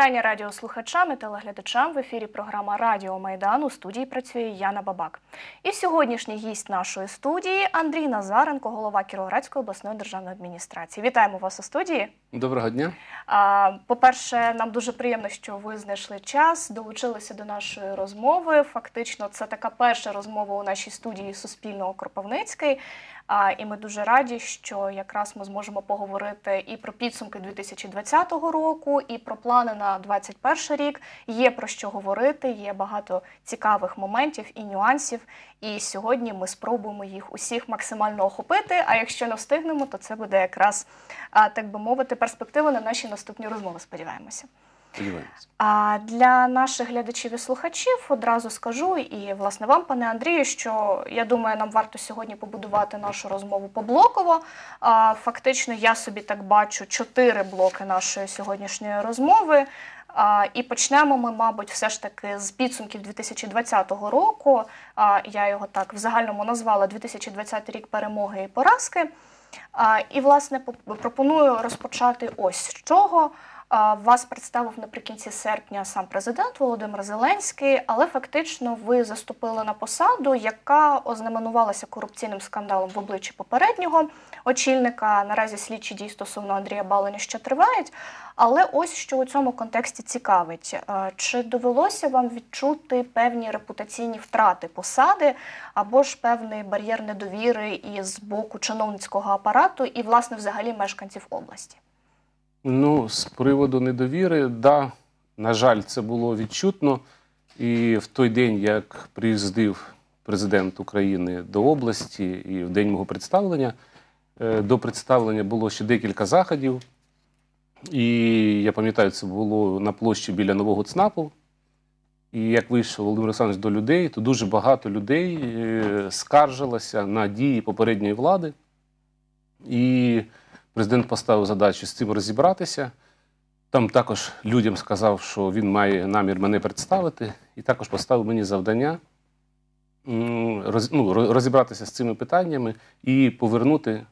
Вітання радіослухачам і телеглядачам в ефірі програма Радіо Майдан. У студії працює Яна Бабак. І сьогоднішній гість нашої студії Андрій Назаренко, голова Кіровоградської обласної державної адміністрації. Вітаємо вас у студії. Доброго дня. По-перше, нам дуже приємно, що ви знайшли час, долучилися до нашої розмови. Фактично, це така перша розмова у нашій студії Суспільного Кропивницький. І ми дуже раді, що якраз ми зможемо поговорити і про підсумки 2020 року, і про плани на 2021 рік. Є про що говорити, є багато цікавих моментів і нюансів. І сьогодні ми спробуємо їх усіх максимально охопити. А якщо не встигнемо, то це буде якраз так би мовити перспектива на наші наступні розмови. Сподіваємося. Сподіваємося. А для наших глядачів і слухачів одразу скажу, і власне вам, пане Андрію, що я думаю, нам варто сьогодні побудувати нашу розмову поблоково. А, Фактично, я собі так бачу чотири блоки нашої сьогоднішньої розмови. А, І почнемо ми, мабуть, все ж таки з підсумків 2020 року. А, Я його так в загальному назвала 2020 рік перемоги і поразки. А, І, власне, пропоную розпочати ось з чого. Вас представив наприкінці серпня сам президент Володимир Зеленський, але фактично ви заступили на посаду, яка ознаменувалася корупційним скандалом в обличчі попереднього очільника. Наразі слідчі дії стосовно Андрія Баланя ще тривають. Але ось що у цьому контексті цікавить, чи довелося вам відчути певні репутаційні втрати посади або ж певний бар'єр недовіри із боку чиновницького апарату і, власне, взагалі мешканців області? Ну, з приводу недовіри, да, на жаль, це було відчутно. І в той день, як приїздив президент України до області, і в день мого представлення, е, до представлення було ще декілька заходів. І я пам'ятаю, це було на площі біля нового ЦНАПу. І як вийшов Володимир Олександрович до людей, то дуже багато людей е, скаржилося на дії попередньої влади. І Президент поставив задачу з цим розібратися. Там також людям сказав, що він має намір мене представити, і також поставив мені завдання ну, розібратися з цими питаннями і повернути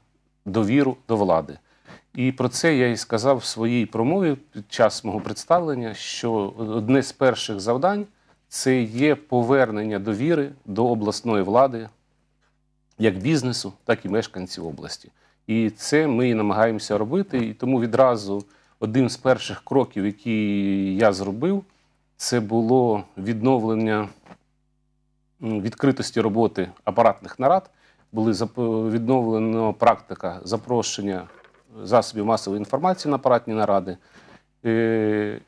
довіру до влади. І про це я і сказав в своїй промові під час мого представлення, що одне з перших завдань це є повернення довіри до обласної влади, як бізнесу, так і мешканців області. І це ми і намагаємося робити. І тому відразу одним з перших кроків, які я зробив, це було відновлення відкритості роботи апаратних нарад. Були відновлена практика запрошення засобів масової інформації на апаратні наради, е,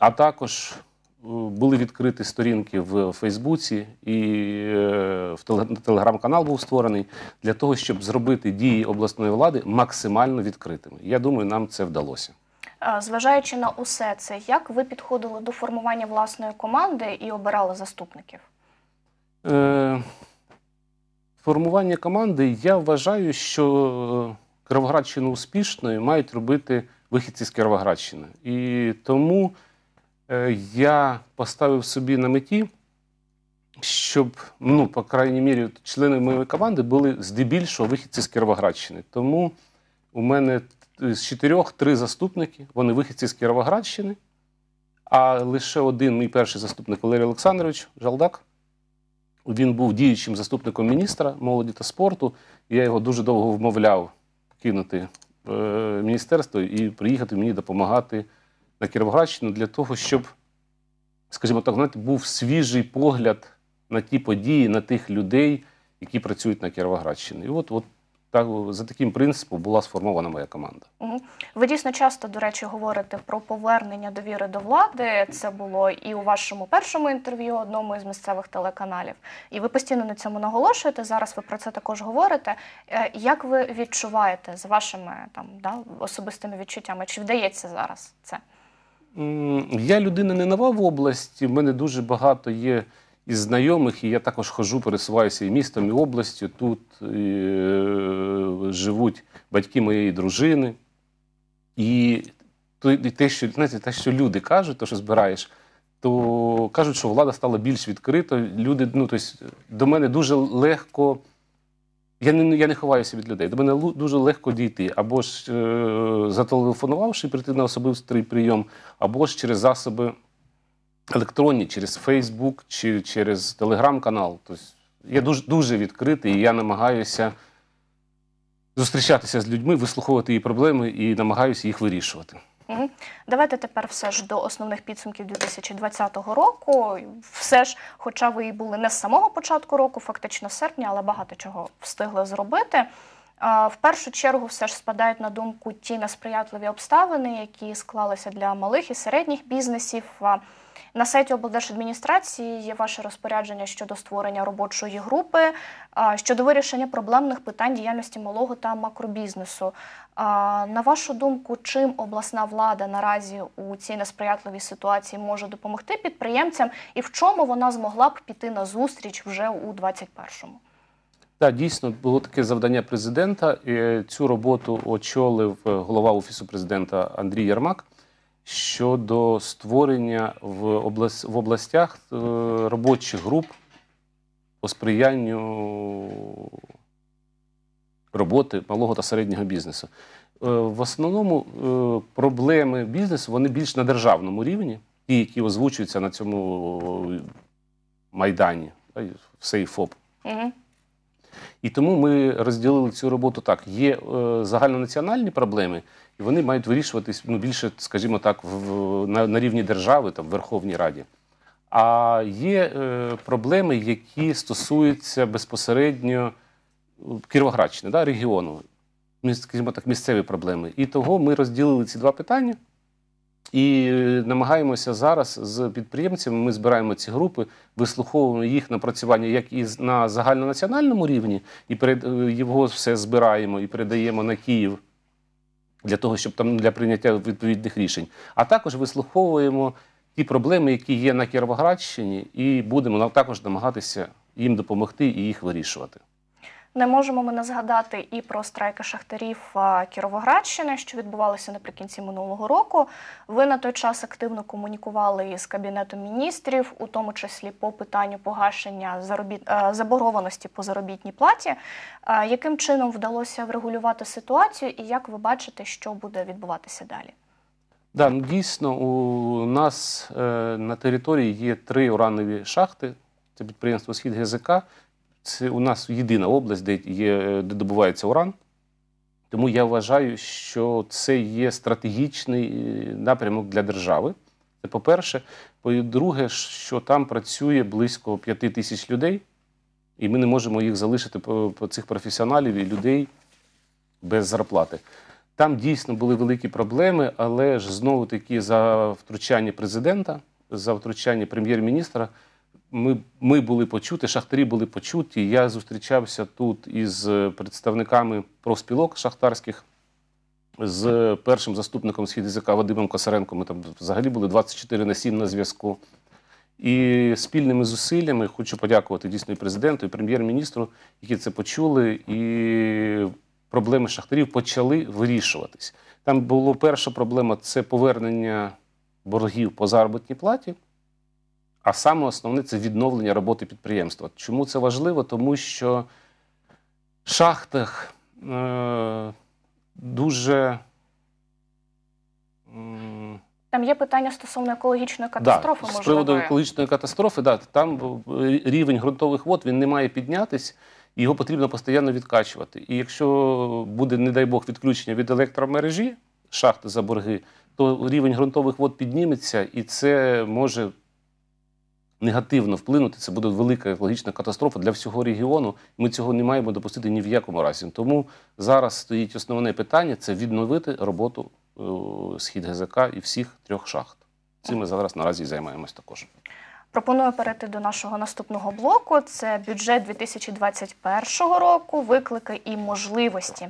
а також були відкриті сторінки в Фейсбуці і е, в телеграм-канал був створений для того, щоб зробити дії обласної влади максимально відкритими. Я думаю, нам це вдалося. Зважаючи на усе це, як ви підходили до формування власної команди і обирали заступників? Е, Формування команди я вважаю, що Кировоградщину успішною мають робити вихідці з Кировоградщини. І тому я поставив собі на меті, щоб, ну, по крайній мірі, члени моєї команди були здебільшого вихідці з Кіровоградщини. Тому у мене з чотирьох три заступники, вони вихідці з Кіровоградщини, а лише один мій перший заступник Валерій Олександрович Жалдак. Він був діючим заступником міністра молоді та спорту. Я його дуже довго вмовляв кинути е, міністерство і приїхати мені допомагати на Кіровоградщину для того, щоб, скажімо так, знаєте, був свіжий погляд на ті події, на тих людей, які працюють на Кіровоградщині. І от, от так, за таким принципом була сформована моя команда. Ви дійсно часто, до речі, говорите про повернення довіри до влади. Це було і у вашому першому інтерв'ю, одному із місцевих телеканалів. І ви постійно на цьому наголошуєте. Зараз ви про це також говорите. Е, як ви відчуваєте з вашими там да, особистими відчуттями? Чи вдається зараз це? Я людина не нова в області. в мене дуже багато є із знайомих, і я також хожу, пересуваюся і містом, і областю. Тут і, е, живуть батьки моєї дружини. І те, що знаєте, те, що люди кажуть, то що збираєш, то кажуть, що влада стала більш відкрита. Люди, ну тобто, до мене дуже легко Я не, я не ховаюся від людей. До мене дуже легко дійти. Або ж е, зателефонувавши, прийти на особистий прийом, або ж через засоби електронні, через Фейсбук чи через телеграм-канал. Тобто я дуже, дуже відкритий, і я намагаюся зустрічатися з людьми, вислуховувати її проблеми і намагаюся їх вирішувати. Давайте тепер все ж до основних підсумків 2020 року. Все ж, хоча ви і були не з самого початку року, фактично серпня, але багато чого встигли зробити. В першу чергу все ж спадають на думку ті несприятливі обставини, які склалися для малих і середніх бізнесів. На сайті облдержадміністрації є ваше розпорядження щодо створення робочої групи, щодо вирішення проблемних питань діяльності малого та макробізнесу. На вашу думку, чим обласна влада наразі у цій несприятливій ситуації може допомогти підприємцям, і в чому вона змогла б піти на зустріч вже у 2021-му? Так, дійсно було таке завдання президента. Цю роботу очолив е, голова офісу президента Андрій Ярмак щодо створення в, область, в областях е, робочих груп по сприянню роботи малого та середнього бізнесу. Е, В основному е, проблеми бізнесу вони більш на державному рівні, ті, які озвучуються на цьому е, майдані, та й все і ФОП. Угу. І тому ми розділили цю роботу так. Є загальнонаціональні проблеми, і вони мають вирішуватись ну, більше, скажімо так, в, в- на, на рівні держави, там, в Верховній Раді. А є е, проблеми, які стосуються безпосередньо Кіровоградщини, да, регіону, скажімо так, місцеві проблеми. І того ми розділили ці два питання. І е, намагаємося зараз з підприємцями. Ми збираємо ці групи, вислуховуємо їх напрацювання як і на загальнонаціональному рівні, і перед е, його все збираємо і передаємо на Київ для того, щоб там для прийняття відповідних рішень. А також вислуховуємо ті проблеми, які є на Кіровоградщині, і будемо також намагатися їм допомогти і їх вирішувати. Не можемо ми не згадати і про страйки шахтарів Кіровоградщини, що відбувалися наприкінці минулого року. Ви на той час активно комунікували із кабінетом міністрів, у тому числі по питанню погашення заробіт... е, заборгованості по заробітній платі. Е, Яким чином вдалося врегулювати ситуацію, і як ви бачите, що буде відбуватися далі? Да, ну дійсно, у нас е, на території є три уранові шахти. Це підприємство Схід ГЗК. Це у нас єдина область, де, є, е, де добувається уран. Тому я вважаю, що це є стратегічний е, напрямок для держави. Це по-перше. По-друге, що там працює близько п'яти тисяч людей, і ми не можемо їх залишити по цих професіоналів і людей без зарплати. Там дійсно були великі проблеми, але ж знову таки за втручання президента, за втручання прем'єр-міністра. Ми, ми були почуті, шахтарі були почуті. Я зустрічався тут із представниками профспілок шахтарських, з першим заступником схід язика Вадимом Косаренко. Ми там взагалі були 24 на 7 на зв'язку. І спільними зусиллями хочу подякувати дійсно і президенту, і прем'єр-міністру, які це почули, і проблеми шахтарів почали вирішуватись. Там була перша проблема це повернення боргів по заробітній платі. А саме основне це відновлення роботи підприємства. Чому це важливо? Тому що в шахтах е, дуже м, Там є питання стосовно екологічної Да, катастрофи, з можливо. приводу екологічної катастрофи, да, там рівень ґрунтових вод він не має піднятись, його потрібно постійно відкачувати. І якщо буде, не дай Бог, відключення від електромережі шахти за борги, то рівень ґрунтових вод підніметься, і це може негативно вплинути. Це буде велика екологічна катастрофа для всього регіону. Ми цього не маємо допустити ні в якому разі. Тому зараз стоїть основне питання це відновити роботу е, схід ГЗК і всіх трьох шахт. Цим ми зараз наразі займаємось також. Пропоную перейти до нашого наступного блоку. Це бюджет 2021 року, виклики і можливості.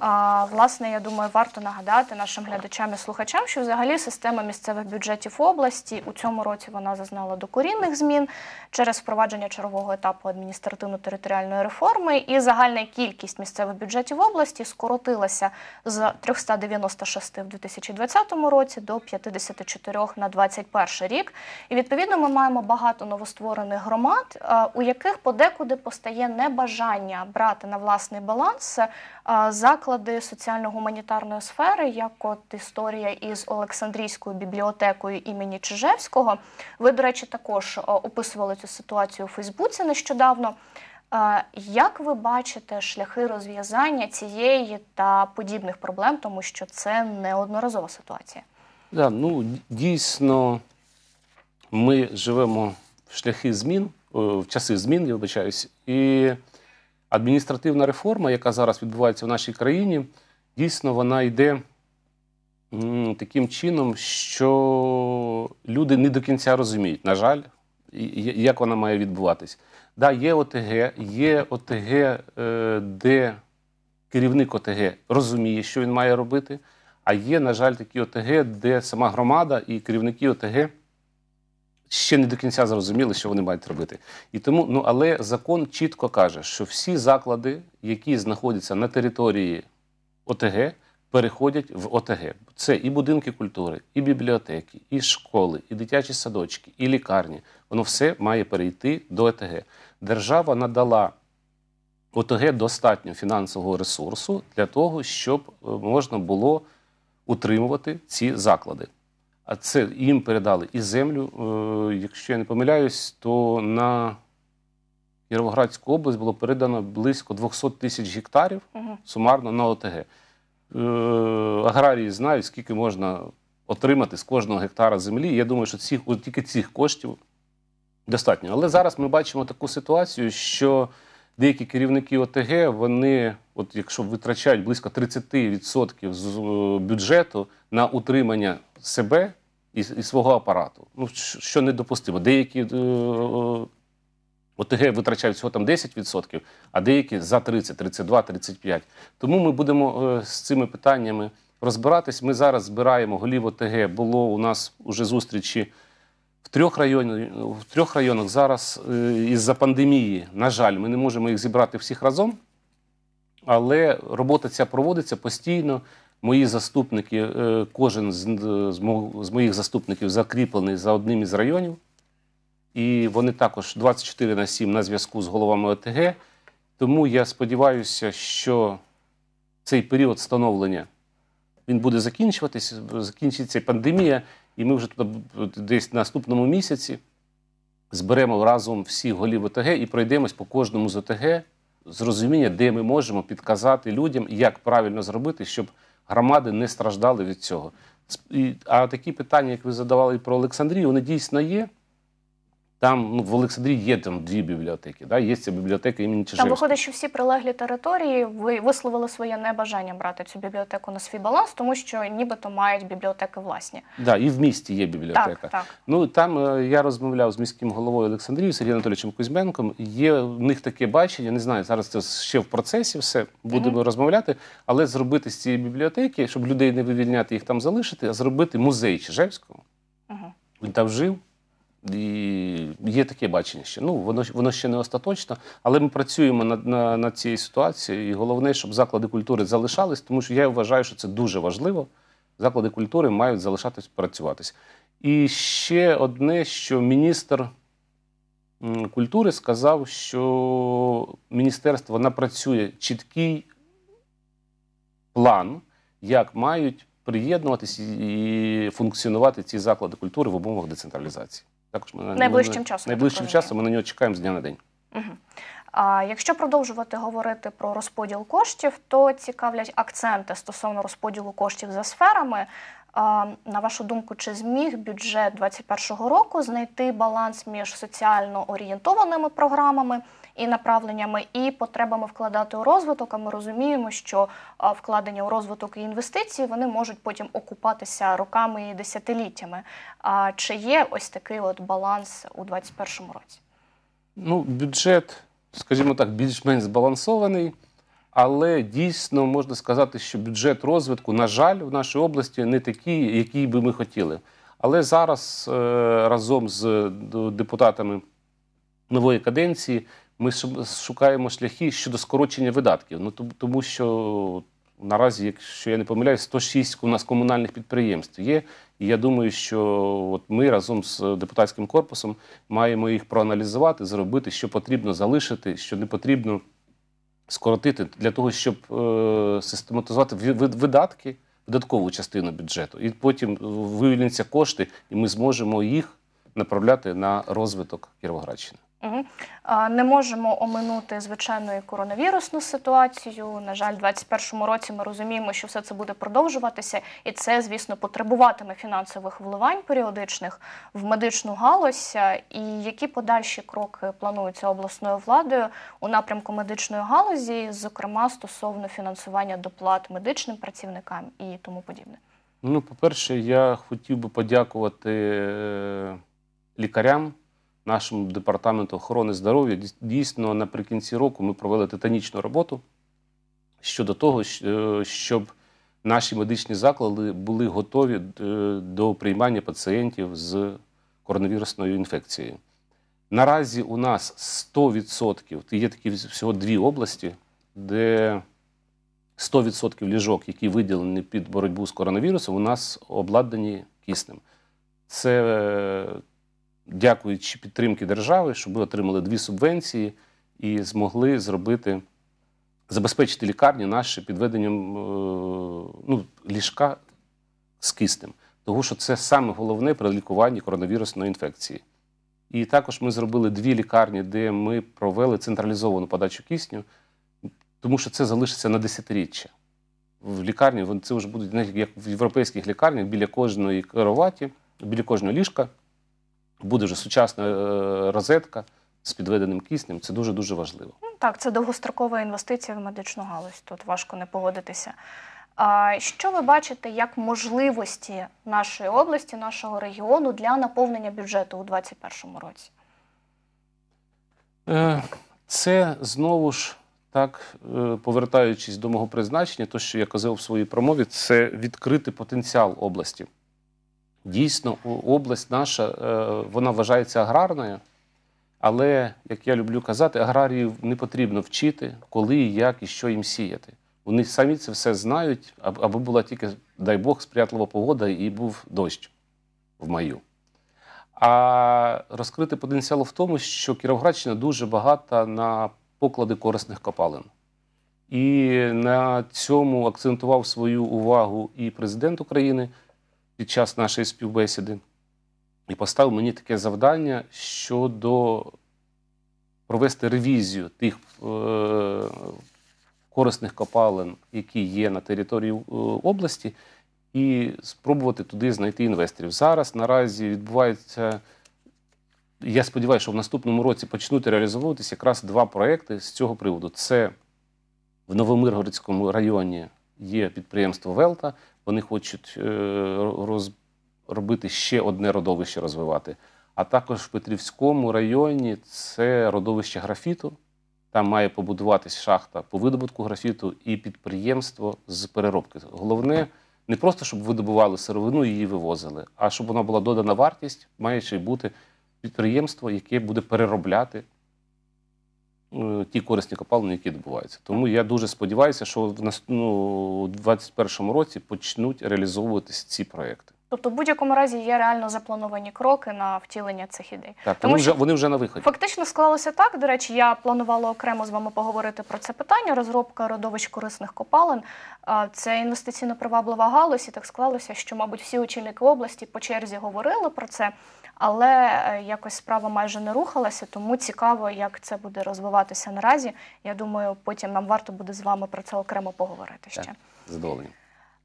Власне, я думаю, варто нагадати нашим глядачам і слухачам, що взагалі система місцевих бюджетів області у цьому році вона зазнала докорінних змін через впровадження чергового етапу адміністративно-територіальної реформи, і загальна кількість місцевих бюджетів області скоротилася з 396 в 2020 році до 54 на 2021 рік. І відповідно ми маємо багато новостворених громад, е, у яких подекуди постає небажання брати на власний баланс е, заклади соціально-гуманітарної сфери, як от історія із Олександрійською бібліотекою імені Чижевського. Ви, до речі, також е, описували цю ситуацію у Фейсбуці нещодавно. Е, Як ви бачите шляхи розв'язання цієї та подібних проблем, тому що це неодноразова ситуація? Да, ну, дійсно, ми живемо в шляхи змін, е, в часи змін, я вибачаюсь, і адміністративна реформа, яка зараз відбувається в нашій країні, дійсно вона йде таким чином, що люди не до кінця розуміють, на жаль, як вона має відбуватись. Да, є ОТГ, є ОТГ, е, де керівник ОТГ розуміє, що він має робити. А є, на жаль, такі ОТГ, де сама громада і керівники ОТГ ще не до кінця зрозуміли, що вони мають робити. І тому, ну але закон чітко каже, що всі заклади, які знаходяться на території ОТГ, переходять в ОТГ. Це і будинки культури, і бібліотеки, і школи, і дитячі садочки, і лікарні. Воно все має перейти до ОТГ. Держава надала ОТГ достатньо фінансового ресурсу для того, щоб е, можна було утримувати ці заклади. А це їм передали і землю. Е, Якщо я не помиляюсь, то на Кіровоградську область було передано близько 200 тисяч гектарів сумарно на ОТГ. Е, Аграрії знають, скільки можна отримати з кожного гектара землі. Я думаю, що цих, тільки цих коштів достатньо. Але зараз ми бачимо таку ситуацію, що деякі керівники ОТГ, вони, от якщо витрачають близько 30% з е, бюджету на утримання себе і, і свого апарату, ну що недопустимо. Деякі е, ОТГ витрачають всього там 10%, а деякі за 30, 32, 35. Тому ми будемо е, з цими питаннями розбиратись. Ми зараз збираємо голів ОТГ. Було у нас уже зустрічі в трьох районах. В трьох районах зараз е, із-за пандемії, на жаль, ми не можемо їх зібрати всіх разом. Але робота ця проводиться постійно. Мої заступники, е, кожен з, з, мо- з моїх заступників закріплений за одним із районів. І вони також 24 на 7 на зв'язку з головами ОТГ. Тому я сподіваюся, що цей період становлення він буде закінчуватися, закінчиться пандемія, і ми вже десь в наступному місяці зберемо разом всіх голів ОТГ і пройдемось по кожному з ОТГ з розуміння, де ми можемо підказати людям, як правильно зробити, щоб громади не страждали від цього. А такі питання, як ви задавали про Олександрію, вони дійсно є. Там ну, в Олександрії є там дві бібліотеки. Да? Є ця бібліотека імені Там виходить, що всі прилеглі території ви висловили своє небажання брати цю бібліотеку на свій баланс, тому що нібито мають бібліотеки власні. Да, і в місті є бібліотека. Так, так. Ну там е, я розмовляв з міським головою Олександрією Сергієм Анатолійовичем Кузьменком. Є в них таке бачення. Не знаю, зараз це ще в процесі все будемо розмовляти. Але зробити з цієї бібліотеки, щоб людей не вивільняти, їх там залишити, а зробити музей Чижевського. Угу. Він там жив. І є таке бачення ще. Ну, воно, воно ще не остаточно, але ми працюємо над, на, над цією ситуацією. І головне, щоб заклади культури залишались, тому що я вважаю, що це дуже важливо. Заклади культури мають залишатись працюватись. І ще одне, що міністр культури сказав, що міністерство напрацює чіткий план, як мають приєднуватись і функціонувати ці заклади культури в умовах децентралізації. Також ми Найближчим ми- часом, Найближчим часом ми на нього чекаємо з дня на день. Угу. А якщо продовжувати говорити про розподіл коштів, то цікавлять акценти стосовно розподілу коштів за сферами. А, на вашу думку, чи зміг бюджет 2021 року знайти баланс між соціально орієнтованими програмами і направленнями і потребами вкладати у розвиток? А ми розуміємо, що вкладення у розвиток і інвестиції вони можуть потім окупатися роками і десятиліттями. А чи є ось такий от баланс у 2021 році? Ну, бюджет, скажімо так, більш-менш збалансований. Але дійсно можна сказати, що бюджет розвитку, на жаль, в нашій області не такий, який би ми хотіли. Але зараз е, разом з депутатами нової каденції ми шукаємо шляхи щодо скорочення видатків. Ну тому- що наразі, якщо я не помиляюсь, 106 у нас комунальних підприємств є. І я думаю, що от ми разом з депутатським корпусом маємо їх проаналізувати, зробити, що потрібно залишити, що не потрібно скоротити для того, щоб е, систематизувати ви- ви- видатки, видаткову частину бюджету. І потім вивільняться кошти, і ми зможемо їх направляти на розвиток Кіровоградщини. А, Не можемо оминути звичайно і коронавірусну ситуацію. На жаль, у 2021 році ми розуміємо, що все це буде продовжуватися, і це, звісно, потребуватиме фінансових вливань періодичних в медичну галузь. І які подальші кроки плануються обласною владою у напрямку медичної галузі, зокрема стосовно фінансування доплат медичним працівникам і тому подібне? Ну, по-перше, я хотів би подякувати е, лікарям, нашому департаменту охорони здоров'я. Дійсно, наприкінці року ми провели титанічну роботу щодо того, е, щоб наші медичні заклади були готові е, до приймання пацієнтів з коронавірусною інфекцією. Наразі у нас 100%, є такі всього дві області, де 100% ліжок, які виділені під боротьбу з коронавірусом, у нас обладнані киснем. Це дякуючи підтримки держави, щоб ми отримали дві субвенції і змогли зробити, забезпечити лікарні наші підведенням е, ну, ліжка з киснем. Тому що це саме головне при лікуванні коронавірусної інфекції. І також ми зробили дві лікарні, де ми провели централізовану подачу кисню, тому що це залишиться на десятиріччя. В лікарні це вже будуть як в європейських лікарнях біля кожної кроваті, біля кожного ліжка буде вже сучасна е, розетка з підведеним киснем. Це дуже дуже важливо. Ну, Так, це довгострокова інвестиція в медичну галузь. Тут важко не погодитися. А що ви бачите як можливості нашої області, нашого регіону для наповнення бюджету у 2021 році? Е, Це знову ж так, е, повертаючись до мого призначення, то, що я казав в своїй промові, це відкрити потенціал області. Дійсно, область наша е, вона вважається аграрною, але, як я люблю казати, аграріїв не потрібно вчити, коли, як і що їм сіяти. Вони самі це все знають, аб- аби була тільки, дай Бог, сприятлива погода і був дощ в маю. А розкрити потенціал в тому, що Кіровоградщина дуже багата на поклади корисних копалин. І на цьому акцентував свою увагу і президент України під час нашої співбесіди, і поставив мені таке завдання щодо провести ревізію тих е, корисних копалин, які є на території е, області, і спробувати туди знайти інвесторів. Зараз наразі відбувається. Я сподіваюся, що в наступному році почнуть реалізовуватися якраз два проекти з цього приводу. Це в Новомиргородському районі є підприємство Велта. Вони хочуть е, роз, робити ще одне родовище розвивати. А також в Петрівському районі це родовище графіту. Там має побудуватись шахта по видобутку графіту і підприємство з переробки. Головне не просто щоб видобували сировину і її вивозили, а щоб вона була додана вартість, має ще й бути підприємство, яке буде переробляти ті корисні копалини, які добуваються. Тому я дуже сподіваюся, що в нас ну, у 2021 році почнуть реалізовуватися ці проекти. Тобто, в будь-якому разі є реально заплановані кроки на втілення цих ідей. Так, Тому вони, вже, вони вже на виході. Фактично склалося так. До речі, я планувала окремо з вами поговорити про це питання. Розробка родовищ корисних копалин. Це інвестиційно приваблива галузь, і так склалося, що, мабуть, всі очільники області по черзі говорили про це, але е, якось справа майже не рухалася. Тому цікаво, як це буде розвиватися наразі. Я думаю, потім нам варто буде з вами про це окремо поговорити ще. Так. Задоволення.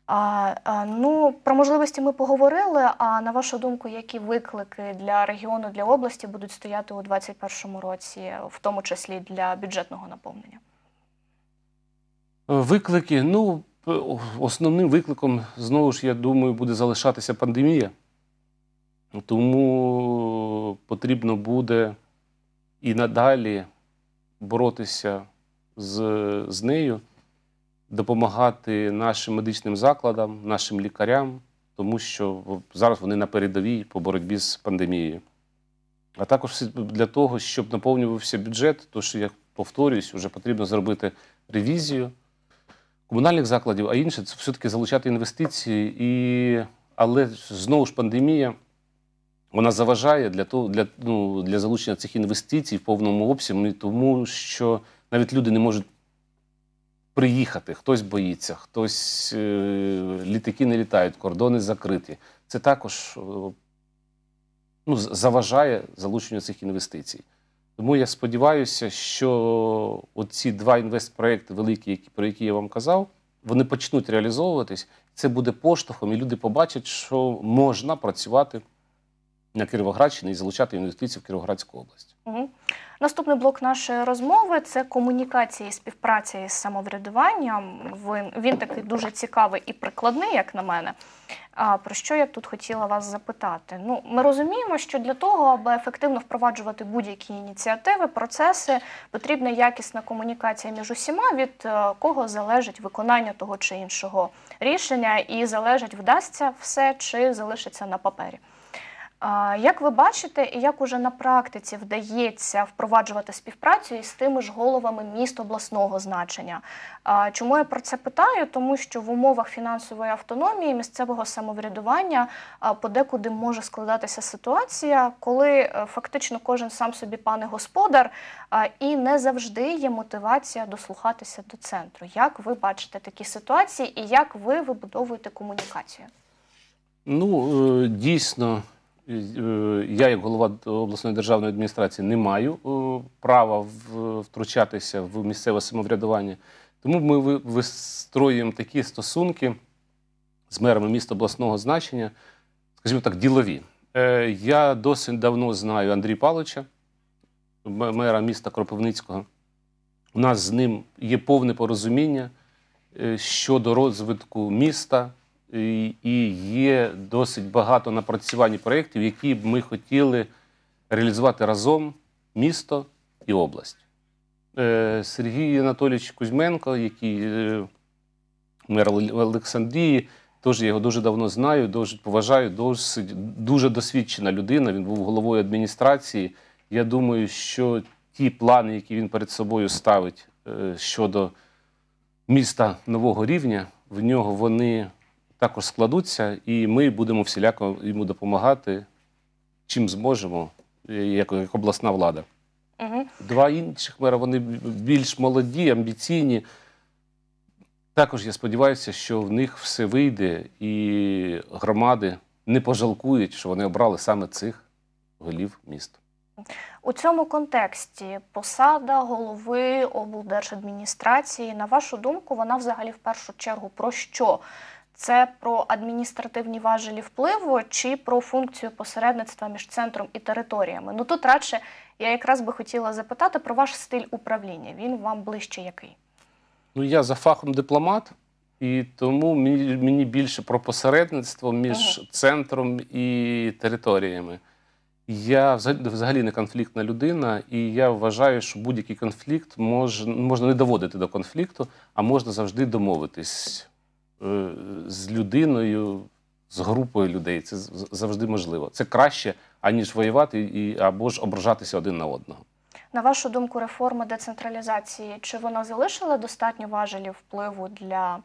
А, а, ну, про можливості ми поговорили. А на вашу думку, які виклики для регіону, для області будуть стояти у 2021 році, в тому числі для бюджетного наповнення? Виклики. Ну, основним викликом, знову ж, я думаю, буде залишатися пандемія. Тому потрібно буде і надалі боротися з, з нею. допомагати нашим медичним закладам, нашим лікарям, тому що зараз вони на передовій по боротьбі з пандемією. А також для того, щоб наповнювався бюджет, то що я повторююсь, вже потрібно зробити ревізію комунальних закладів, а інше це все-таки залучати інвестиції. І... Але знову ж пандемія вона заважає для того, для, ну, для залучення цих інвестицій в повному обсязі, тому що навіть люди не можуть приїхати. Хтось боїться, хтось е, літаки не літають, кордони закриті. Це також ну, заважає залученню цих інвестицій. Тому я сподіваюся, що оці два інвестпроекти великі, які, про які я вам казав, вони почнуть реалізовуватись. Це буде поштовхом, і люди побачать, що можна працювати на Кіровоградщині і залучати інвестиції в Кіровоградську область. Мгм. Наступний блок нашої розмови це комунікація і співпраця із самоврядуванням. Він, він такий дуже цікавий і прикладний, як на мене. А про що я тут хотіла вас запитати? Ну, ми розуміємо, що для того, аби ефективно впроваджувати будь-які ініціативи, процеси, потрібна якісна комунікація між усіма, від е, кого залежить виконання того чи іншого рішення, і залежить, вдасться все чи залишиться на папері. Як ви бачите, і як уже на практиці вдається впроваджувати співпрацю із тими ж головами міст обласного значення? Чому я про це питаю? Тому що в умовах фінансової автономії місцевого самоврядування подекуди може складатися ситуація, коли е, фактично кожен сам собі пане господар, і не завжди є мотивація дослухатися до центру. Як ви бачите такі ситуації, і як ви вибудовуєте комунікацію? Ну, е, дійсно, я, як голова обласної державної адміністрації, не маю е, права втручатися в місцеве самоврядування. Тому ми ви- вистроюємо такі стосунки з мерами міст обласного значення, скажімо так, ділові. Е, Я досить давно знаю Андрія Павловича, мера міста Кропивницького. У нас з ним є повне порозуміння е, щодо розвитку міста, і є досить багато напрацювань проєктів, які б ми хотіли реалізувати разом місто і область. Е, Сергій Анатолійович Кузьменко, який е, мер Олександрії, теж я його дуже давно знаю, дуже поважаю, досить, дуже досвідчена людина. Він був головою адміністрації. Я думаю, що ті плани, які він перед собою ставить е, щодо міста нового рівня, в нього вони також складуться, і ми будемо всіляко йому допомагати, чим зможемо, е, як, як обласна влада. Угу. Два інших мера вони більш молоді, амбіційні. Також я сподіваюся, що в них все вийде, і громади не пожалкують, що вони обрали саме цих голів міст. У цьому контексті посада голови облдержадміністрації, на вашу думку, вона взагалі в першу чергу про що? Це про адміністративні важелі впливу чи про функцію посередництва між центром і територіями? Ну тут радше я якраз би хотіла запитати про ваш стиль управління. Він вам ближче який? Ну, я за фахом дипломат, і тому мені, більше про посередництво між центром і територіями. Я взагалі, не конфліктна людина, і я вважаю, що будь-який конфлікт мож, можна не доводити до конфлікту, а можна завжди домовитись з людиною, з групою людей. Це завжди можливо. Це краще, аніж воювати і, або ж ображатися один на одного. На вашу думку, реформа децентралізації чи вона залишила достатньо важелів впливу для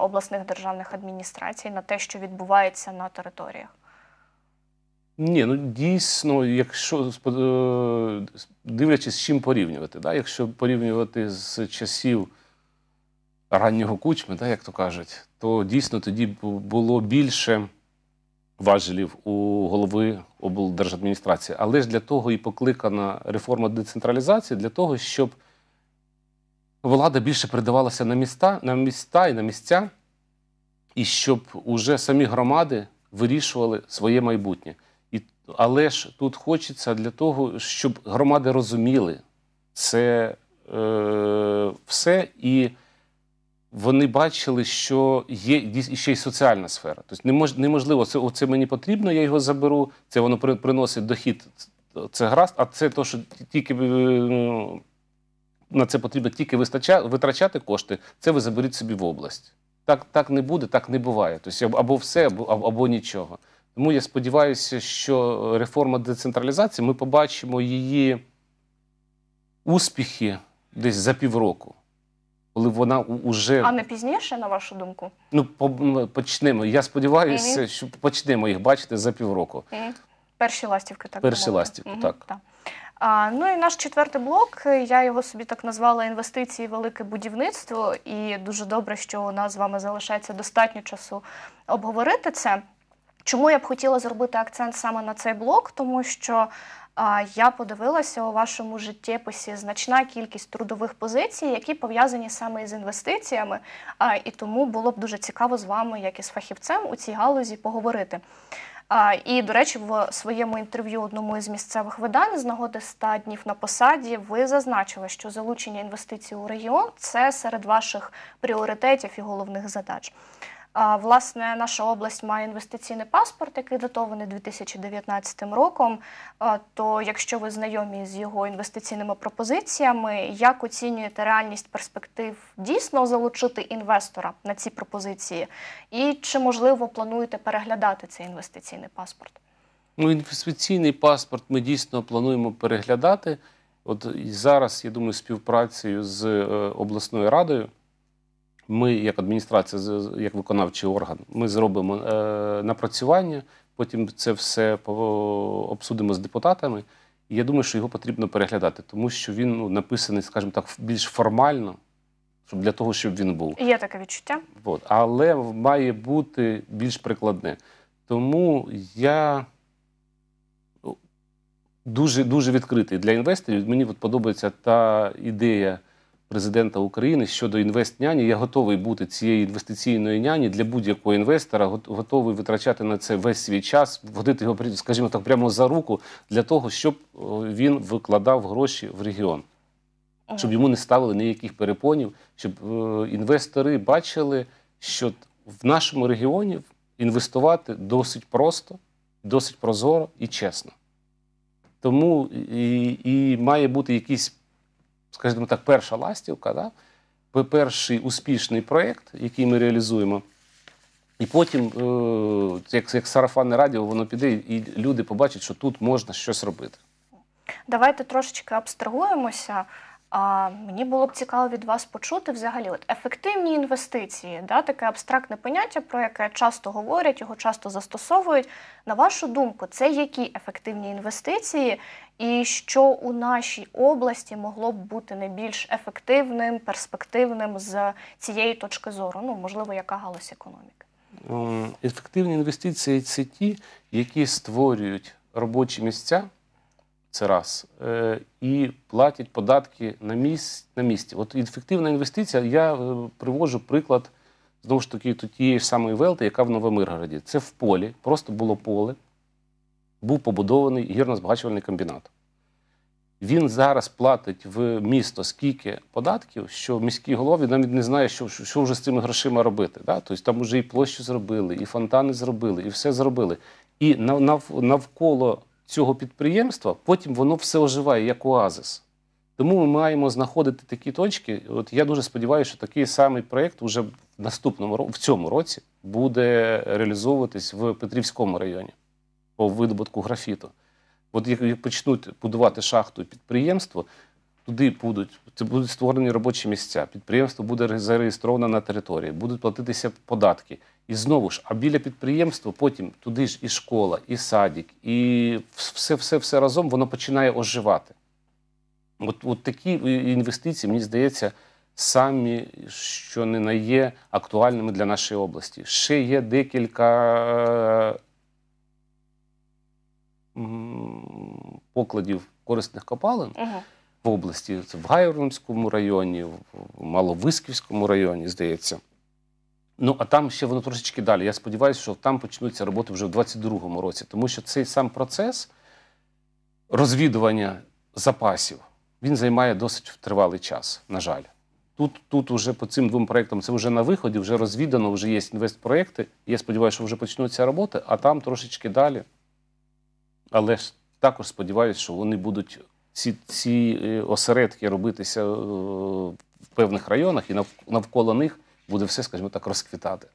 обласних державних адміністрацій на те, що відбувається на територіях? Ні, ну дійсно, якщо е, дивлячись, з чим порівнювати, да? якщо порівнювати з часів раннього кучми, да, як то кажуть, то дійсно тоді було більше важелів у голови облдержадміністрації. Але ж для того і покликана реформа децентралізації, для того, щоб влада більше передавалася на міста, на міста і на місця, і щоб уже самі громади вирішували своє майбутнє. І, але ж тут хочеться для того, щоб громади розуміли це е, все, і вони бачили, що є ще й соціальна сфера. Тобто неможливо, це, оце мені потрібно, я його заберу, це воно приносить дохід, це гаразд, а це то, що тільки ну, на це потрібно тільки вистача- витрачати кошти, це ви заберіть собі в область. Так, так не буде, так не буває. Тобто або- все, або або нічого. Тому я сподіваюся, що реформа децентралізації ми побачимо її успіхи десь за півроку, коли вона уже А не пізніше, на вашу думку? ну по- почнемо. Я сподіваюся, Мгм. що почнемо їх бачити за півроку. Мгм. Перші ластівки, так Перші мовити. ластівки, Мгм, так. А, ну і наш четвертий блок, я його собі так назвала інвестиції, велике будівництво. І дуже добре, що у нас з вами залишається достатньо часу обговорити це. Чому я б хотіла зробити акцент саме на цей блок? Тому що я подивилася у вашому життєписі значна кількість трудових позицій, які пов'язані саме із інвестиціями. І тому було б дуже цікаво з вами, як із фахівцем у цій галузі, поговорити. І, до речі, в своєму інтерв'ю одному із місцевих видань з нагоди 100 днів на посаді ви зазначили, що залучення інвестицій у регіон це серед ваших пріоритетів і головних задач. Власне, наша область має інвестиційний паспорт, який датований 2019 роком. То, якщо ви знайомі з його інвестиційними пропозиціями, як оцінюєте реальність перспектив дійсно залучити інвестора на ці пропозиції? І чи можливо плануєте переглядати цей інвестиційний паспорт? Ну, інвестиційний паспорт ми дійсно плануємо переглядати. От і зараз, я думаю, співпрацею з е, обласною радою. Ми, як адміністрація, як виконавчий орган, ми зробимо е, напрацювання, потім це все обсудимо з депутатами. І я думаю, що його потрібно переглядати, тому що він ну, написаний, скажімо так, більш формально, щоб для того, щоб він був. Є таке відчуття? От. Але має бути більш прикладне. Тому я ну, дуже, дуже відкритий для інвесторів. Мені от подобається та ідея президента України щодо інвестняні. Я готовий бути цією інвестиційною няні для будь-якого інвестора, готовий витрачати на це весь свій час, водити його, скажімо так, прямо за руку для того, щоб він викладав гроші в регіон щоб йому не ставили ніяких перепонів, щоб е, інвестори бачили, що в нашому регіоні інвестувати досить просто, досить прозоро і чесно. Тому і, і має бути якийсь, скажімо так, перша ластівка, да? перший успішний проєкт, який ми реалізуємо. І потім, е, як, як сарафанне радіо, воно піде, і люди побачать, що тут можна щось робити. Давайте трошечки абстрагуємося. А мені було б цікаво від вас почути взагалі от ефективні інвестиції, да, таке абстрактне поняття, про яке часто говорять, його часто застосовують. На вашу думку, це які ефективні інвестиції, і що у нашій області могло б бути найбільш ефективним, перспективним з цієї точки зору? Ну, можливо, яка галузь економіки? Ем, Ефективні інвестиції це ті, які створюють робочі місця. Це раз, е, і платять податки на місць на місці. От ефективна інвестиція, я е, привожу приклад знову ж таки тієї ж самої Велти, яка в Новомиргороді. Це в полі, просто було поле, був побудований гірно-збагачувальний комбінат. Він зараз платить в місто скільки податків, що міський голові навіть не знає, що, що, вже з цими грошима робити. Да? Тобто там вже і площу зробили, і фонтани зробили, і все зробили. І нав- нав- навколо цього підприємства потім воно все оживає, як оазис. Тому ми маємо знаходити такі точки. От я дуже сподіваюся, що такий самий проєкт уже в наступному в цьому році буде реалізовуватись в Петрівському районі по видобутку графіту. От як почнуть будувати шахту підприємство, туди будуть це будуть створені робочі місця. Підприємство буде зареєстровано на території, будуть платитися податки. І знову ж, а біля підприємства потім туди ж і школа, і садик, і все, все, все разом воно починає оживати. От, от такі інвестиції, мені здається, самі, що не на є актуальними для нашої області. Ще є декілька е, покладів корисних копалин Угу. В області. Це в Гайворонському районі, в Маловисківському районі, здається. Ну, а там ще воно трошечки далі. Я сподіваюся, що там почнуться роботи вже в 2022 році, тому що цей сам процес розвідування запасів він займає досить тривалий час, на жаль. Тут, тут уже по цим двом проєктам це вже на виході, вже розвідано, вже є інвестпроєкти. Я сподіваюся, що вже почнуться роботи, а там трошечки далі. Але ж також сподіваюся, що вони будуть ці, ці е, осередки робитися е, в певних районах, і нав- навколо них буде все, скажімо так, розквітати.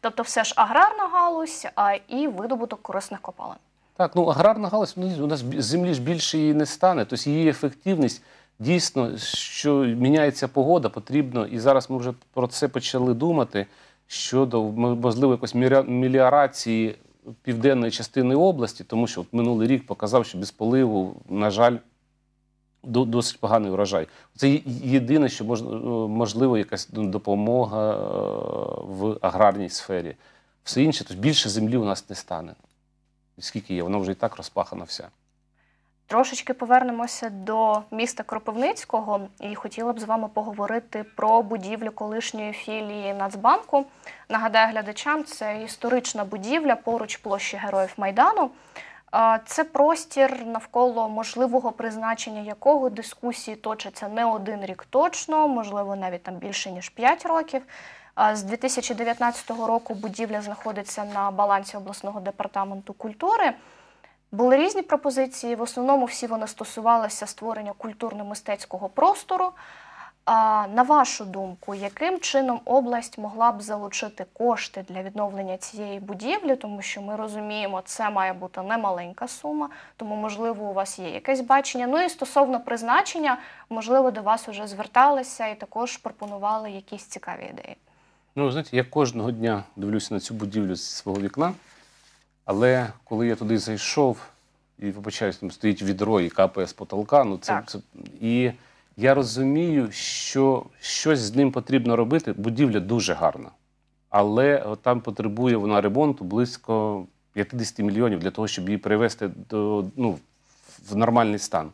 Тобто, все ж аграрна галузь, а і видобуток корисних копалин. Так, ну аграрна галузь, ну, у нас землі ж більше її не стане. Тобто її ефективність дійсно, що міняється погода, потрібно, і зараз ми вже про це почали думати щодо можливо якось меліорації південної частини області, тому що от минулий рік показав, що без поливу, на жаль, досить поганий врожай. Це єдине, що мож, можливо, якась допомога е, в аграрній сфері. Все інше, тобто більше землі у нас не стане. Скільки є, вона вже і так розпахана вся. Трошечки повернемося до міста Кропивницького і хотіла б з вами поговорити про будівлю колишньої філії Нацбанку. Нагадаю глядачам, це історична будівля поруч площі Героїв Майдану. Це простір, навколо можливого призначення якого дискусії точаться не один рік точно, можливо, навіть там більше ніж 5 років. З 2019 року будівля знаходиться на балансі обласного департаменту культури. Були різні пропозиції. В основному всі вони стосувалися створення культурно-мистецького простору. А на вашу думку, яким чином область могла б залучити кошти для відновлення цієї будівлі? Тому що ми розуміємо, це має бути немаленька сума, тому можливо у вас є якесь бачення. Ну і стосовно призначення, можливо, до вас вже зверталися і також пропонували якісь цікаві ідеї. Ну, знаєте, я кожного дня дивлюся на цю будівлю з свого вікна, але коли я туди зайшов, і вибачаюсь, там стоїть відро і капає з потолка, ну це, це і я розумію, що щось з ним потрібно робити. Будівля дуже гарна, але там потребує вона ремонту близько 50 мільйонів для того, щоб її привести до ну, в нормальний стан.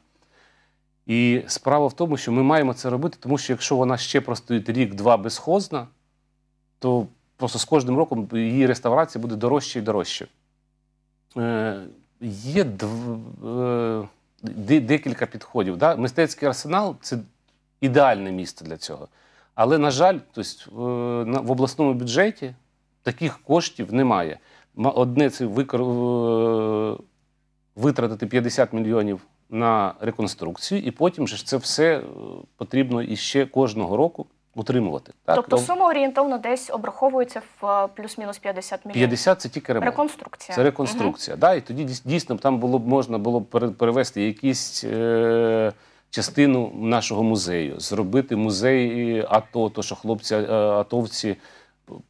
І справа в тому, що ми маємо це робити, тому що якщо вона ще простоїть рік-два безхозна, то просто з кожним роком її реставрація буде дорожче і дорожче. Е, є е, де- декілька підходів. Да? Мистецький арсенал це ідеальне місце для цього. Але, на жаль, тобто, е, в обласному бюджеті таких коштів немає. Одне це викор... е, витратити 50 мільйонів на реконструкцію, і потім же це все е, потрібно іще кожного року утримувати. Так? тобто сума орієнтовно десь обраховується в е, плюс-мінус 50 мільйонів. 50 це тільки ремонт. Реконструкція. Це реконструкція. Да? І тоді дійс- дійсно там було б можна було б перевести якісь е, частину нашого музею, зробити музей АТО, то що хлопці е, атовці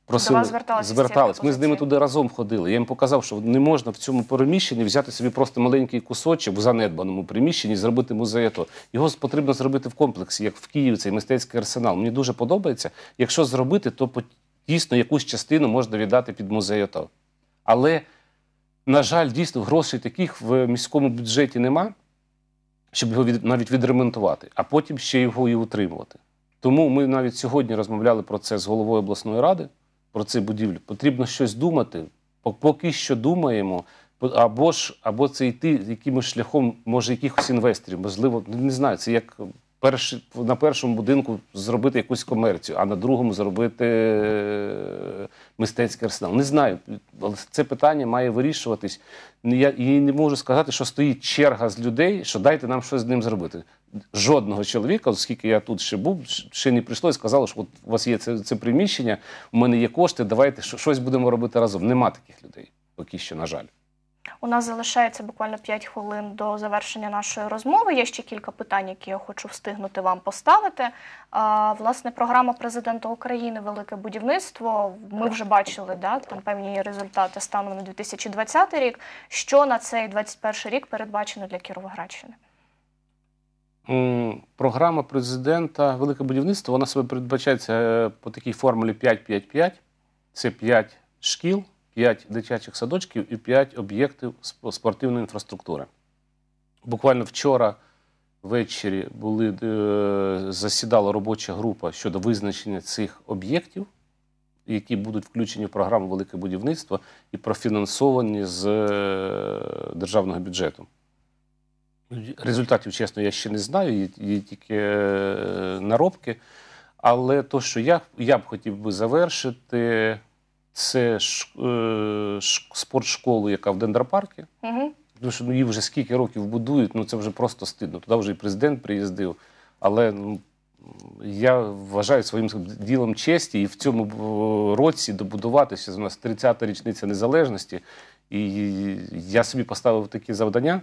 просили. До вас зверталися звертались. Ми з ними туди разом ходили. Я їм показав, що не можна в цьому переміщенні взяти собі просто маленький кусочок в занедбаному приміщенні і зробити музей АТО. Його потрібно зробити в комплексі, як в Києві, цей мистецький арсенал. Мені дуже подобається. Якщо зробити, то дійсно якусь частину можна віддати під музей АТО. Але, на жаль, дійсно грошей таких в міському бюджеті нема, щоб його від, навіть відремонтувати, а потім ще його і утримувати. Тому ми навіть сьогодні розмовляли про це з головою обласної ради, про ці будівлю. Потрібно щось думати. Пок- Поки що думаємо, або ж або це йти якимось шляхом, може, якихось інвесторів. Можливо, не знаю, це як перший, на першому будинку зробити якусь комерцію, а на другому зробити е, мистецький арсенал. Не знаю, але це питання має вирішуватись. Я і не можу сказати, що стоїть черга з людей, що дайте нам щось з ним зробити. Жодного чоловіка, оскільки я тут ще був, ще не прийшло і сказало, що от у вас є це, це приміщення, у мене є кошти, давайте щось будемо робити разом. Нема таких людей, поки що, на жаль. У нас залишається буквально 5 хвилин до завершення нашої розмови. Є ще кілька питань, які я хочу встигнути вам поставити. А, власне, програма президента України Велике будівництво. Ми вже бачили да, там певні результати станом на 2020 рік. Що на цей 2021 рік передбачено для Кіровоградщини? Програма президента Велике будівництво вона себе передбачається е, по такій формулі 5-5-5. Це 5 шкіл, 5 дитячих садочків і 5 об'єктів спортивної інфраструктури. Буквально вчора ввечері були, е, засідала робоча група щодо визначення цих об'єктів, які будуть включені в програму Велике будівництво і профінансовані з е, державного бюджету. Результатів, чесно, я ще не знаю, є, є тільки е, наробки. Але то, що я, я б хотів би завершити, це е, спортшколу, яка в Дендропарку. Угу. Тому що ну, її вже скільки років будують, ну це вже просто стидно. Туди вже і президент приїздив. Але ну, я вважаю своїм ділом честі і в цьому е, році добудуватися. У нас 30-та річниця незалежності, і я собі поставив такі завдання.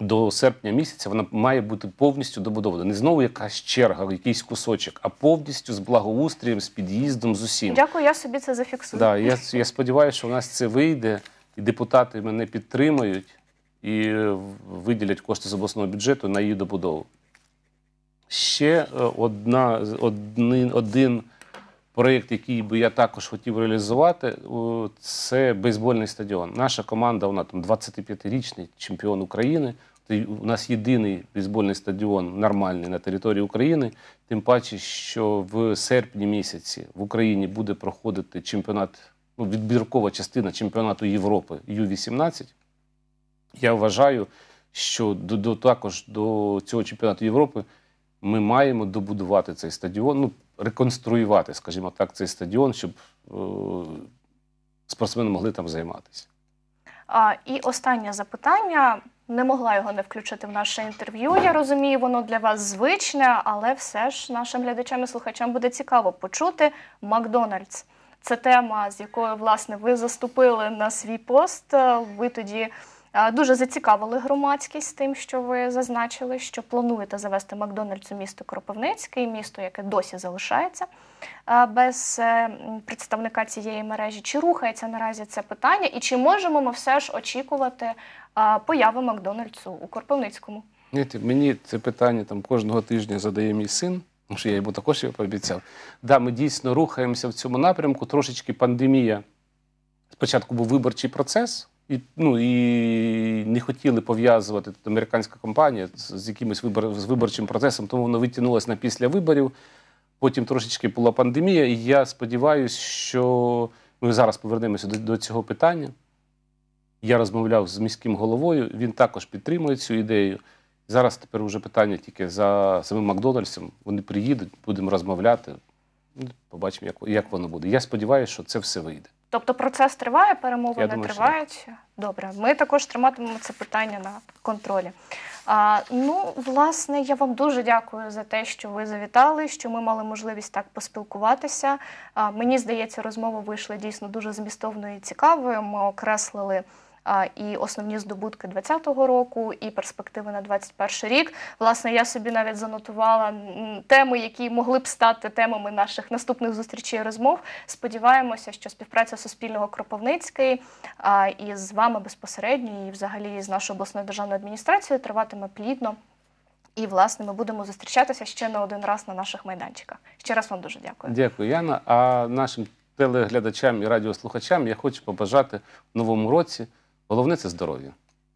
До серпня місяця вона має бути повністю добудована. Не знову якась черга, якийсь кусочок, а повністю з благоустрієм, з під'їздом, з усім. Дякую, я собі це зафіксую. Да, я, я сподіваюся, що у нас це вийде, і депутати мене підтримають і виділять кошти з обласного бюджету на її добудову. Ще е, одна, один, один проєкт, який би я також хотів реалізувати, це бейсбольний стадіон. Наша команда, вона там 25-річний чемпіон України. Це У нас єдиний бейсбольний стадіон нормальний на території України. Тим паче, що в серпні місяці в Україні буде проходити чемпіонат, ну, відбіркова частина чемпіонату Європи Ю-18. Я вважаю, що до, до, також до цього чемпіонату Європи ми маємо добудувати цей стадіон, ну, реконструювати, скажімо так, цей стадіон, щоб е, спортсмени могли там займатися. А, і останнє запитання. Не могла його не включити в наше інтерв'ю. Я розумію, воно для вас звичне, але все ж нашим глядачам і слухачам буде цікаво почути Макдональдс. Це тема, з якою власне ви заступили на свій пост. Ви тоді дуже зацікавили громадськість тим, що ви зазначили, що плануєте завести Макдональдс у місто Кропивницький, місто, яке досі залишається е, без е, представника цієї мережі. Чи рухається наразі це питання, і чи можемо ми все ж очікувати е, появи Макдональдсу у Кропивницькому? Знаєте, мені це питання там кожного тижня задає мій син, тому що я йому також його пообіцяв. Да, ми дійсно рухаємося в цьому напрямку. Трошечки пандемія. Спочатку був виборчий процес, і, ну, і не хотіли пов'язувати тут американська компанія з, якимось вибор, з виборчим процесом, тому воно витягнулося на після виборів. Потім трошечки була пандемія, і я сподіваюся, що ми зараз повернемося до, до цього питання. Я розмовляв з міським головою, він також підтримує цю ідею. Зараз тепер вже питання тільки за самим Макдональдсом. Вони приїдуть, будемо розмовляти. Ну, Побачимо, як, як воно буде. Я сподіваюся, що це все вийде. Тобто процес триває, перемовини Я тривають. що. Добре, ми також триматимемо це питання на контролі. А, ну, власне, я вам дуже дякую за те, що ви завітали, що ми мали можливість так поспілкуватися. А, мені здається, розмова вийшла дійсно дуже змістовною і цікавою. Ми окреслили. І основні здобутки 2020 року, і перспективи на 2021 рік. Власне, я собі навіть занотувала теми, які могли б стати темами наших наступних зустрічей і розмов. Сподіваємося, що співпраця Суспільного Кропивницький і з вами безпосередньо, і взагалі з нашою обласною державною адміністрацією триватиме плідно. І, власне, ми будемо зустрічатися ще не один раз на наших майданчиках. Ще раз вам дуже дякую. Дякую, Яна. А нашим телеглядачам і радіослухачам я хочу побажати в новому році. Головне це здоров'я.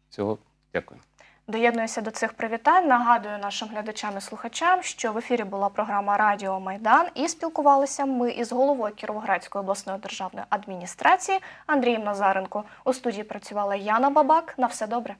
Всього дякую. Доєднуюся до цих привітань. Нагадую нашим глядачам і слухачам, що в ефірі була програма Радіо Майдан і спілкувалися ми із головою Кіровоградської обласної державної адміністрації Андрієм Назаренко. У студії працювала Яна Бабак. На все добре.